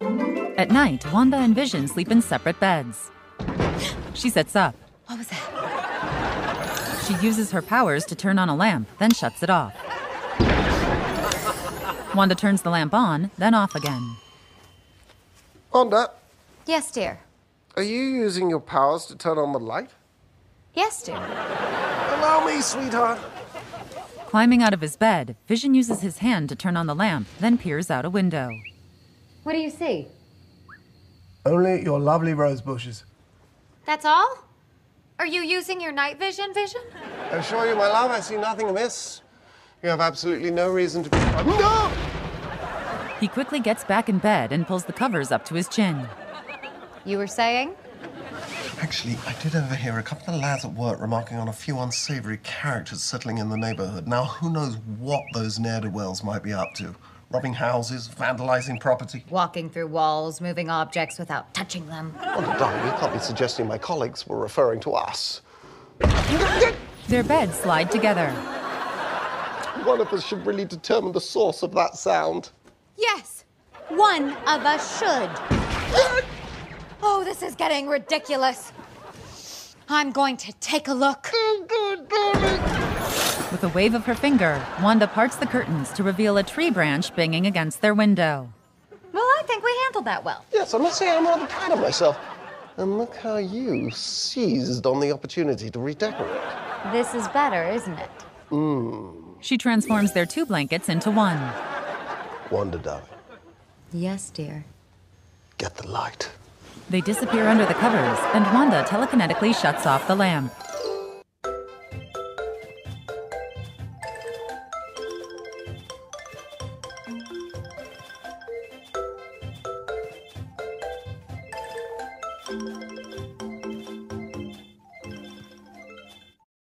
At night, Wanda and Vision sleep in separate beds. She sits up. What was that? She uses her powers to turn on a lamp, then shuts it off. Wanda turns the lamp on, then off again. Wanda, Yes, dear. are you using your powers to turn on the light? Yes, dear. Allow me, sweetheart. Climbing out of his bed, Vision uses his hand to turn on the lamp, then peers out a window. What do you see? Only your lovely rose bushes. That's all? Are you using your night vision vision? I assure you, my love, I see nothing amiss. You have absolutely no reason to be. No! He quickly gets back in bed and pulls the covers up to his chin. You were saying? Actually, I did overhear a couple of lads at work remarking on a few unsavory characters settling in the neighborhood. Now, who knows what those ne'er-do-wells might be up to? Robbing houses, vandalizing property? Walking through walls, moving objects without touching them. Wanda, darling, you can't be suggesting my colleagues were referring to us. Their beds slide together. One of us should really determine the source of that sound. Yes, one of us should. oh, this is getting ridiculous. I'm going to take a look. Oh, With a wave of her finger, Wanda parts the curtains to reveal a tree branch banging against their window. Well, I think we handled that well. Yes, I must say I'm rather proud of myself. And look how you seized on the opportunity to redecorate. This is better, isn't it? Mmm. She transforms their two blankets into one. Wanda, darling, Yes, dear. get the light. They disappear under the covers, and Wanda telekinetically shuts off the lamp.